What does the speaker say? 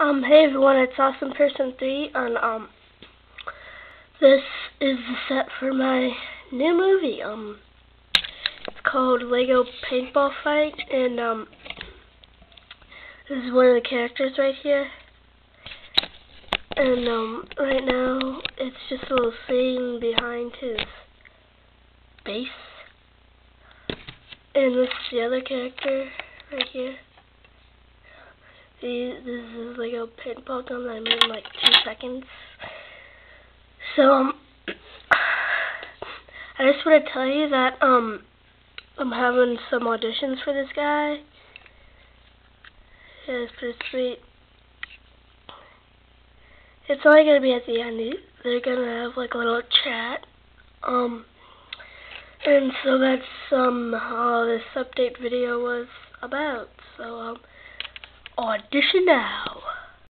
Um, hey everyone, it's Awesome Person 3, and, um, this is the set for my new movie, um, it's called Lego Paintball Fight, and, um, this is one of the characters right here, and, um, right now, it's just a little scene behind his base, and this is the other character right here. This is like a paintball gun that I made in like two seconds. So, um, I just want to tell you that, um, I'm having some auditions for this guy. Yeah, it's pretty sweet. It's only going to be at the end. They're going to have like a little chat. Um, and so that's, um, how this update video was about. So, um, Audition now.